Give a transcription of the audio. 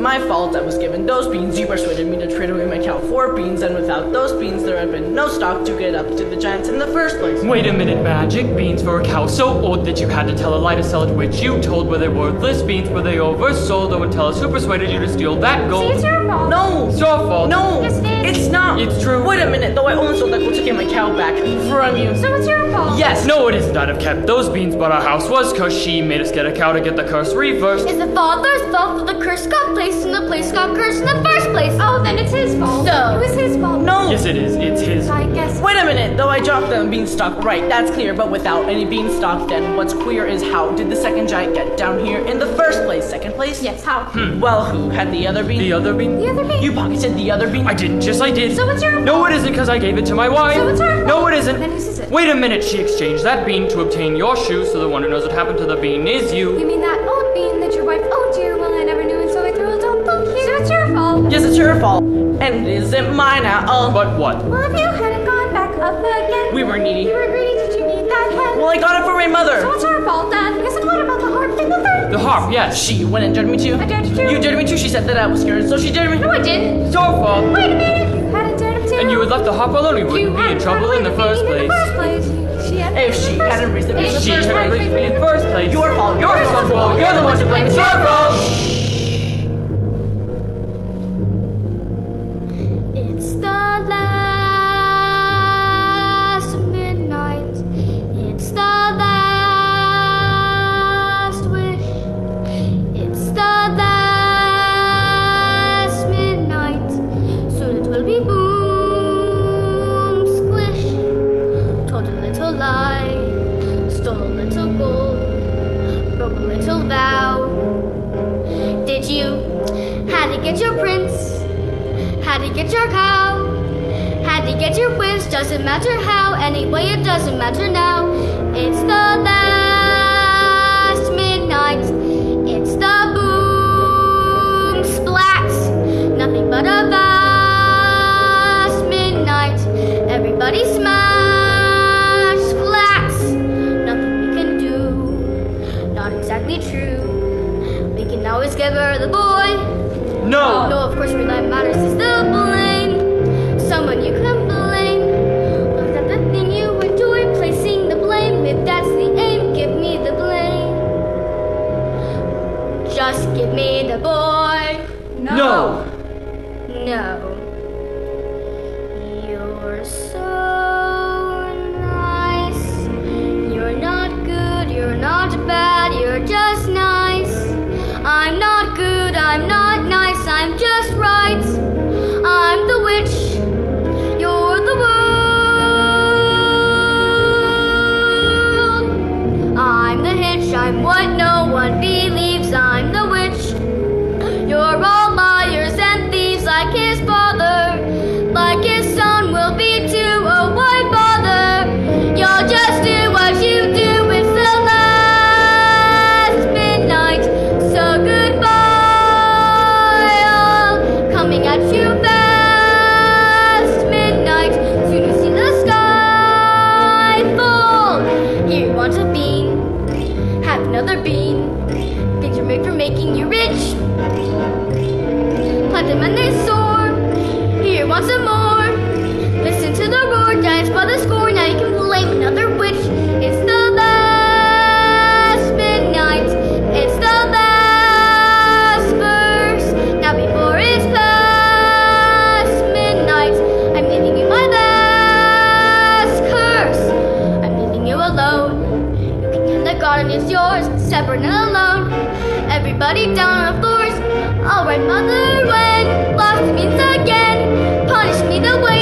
wasn't my fault. I was given those beans. You persuaded me to trade away my cow for beans, and without those beans, there had been no stock to get up to the giants in the first place. Wait a minute, Magic. Beans for a cow so old that you had to tell a lie to sell it, which you told were they worthless. Beans were they oversold, or would tell us who persuaded you to steal that See, gold. it's your fault. No! It's your fault. No! Yes, it is. It's not! It's true. Wait a minute, though I only sold that gold to get my cow back from you. So it's your fault. Yes! No, it isn't. I'd have kept those beans, but our house was cursed. She made us get a cow to get the curse reversed. It's the father's fault that the curse got placed and the place got cursed in the first place. Oh, then it's his fault. So- It was his fault. No! Yes, it is. It's his. I guess. Wait a minute, though I dropped the beanstalk, right, that's clear, but without any beanstalk, then what's queer is how did the second giant get down here in the first place? Second place? Yes, how? Hmm, Well, who had the other bean? The other bean? The other bean. You pocketed the other bean? I didn't. Yes, I did. So it's your No, it isn't, because I gave it to my wife. So it's her No, it isn't. Then whose is it? Wait a minute. She exchanged that bean to obtain your shoe, so the one who knows what happened to the bean is You you. mean that old bean that your wife, oh dear, well I never knew and so I threw it on the here. So it's your fault. Yes, it's your fault. And it isn't mine at all. But what? Well, if you hadn't gone back up again. We were needy. You were greedy, did you need that head? Well, I got it for my mother. so it's her fault then. Yes, and what about the harp in the third? The harp, yes. She went and dared me too. I dared you. You dared me too. She said that I was scared, so she dared me. No, I didn't. It's your fault. Wait a minute. You hadn't dared him to. And you would left the harp alone, we You wouldn't be in trouble in the first place. the in the first place. She had If she hadn't raised the bean She first had place. raised me in the first place. Your fault. Your fault. You're the one to blame. It's your fault. Get your prince. Had to get your cow. Had to get your whiz, doesn't matter how. Anyway, it doesn't matter now. It's the last midnight. It's the boom splat. Nothing but a vast midnight. Everybody smash flats. Nothing we can do. Not exactly true. We can always give her the boy. No. Oh, no, of course, your life matters is the blame. Someone you can blame. Look at the thing you were doing, placing the blame. If that's the aim, give me the blame. Just give me the boy. No. No. You're hitch, what that not alone. Everybody down on the floors. Alright, mother, when lost means again, punish me the way.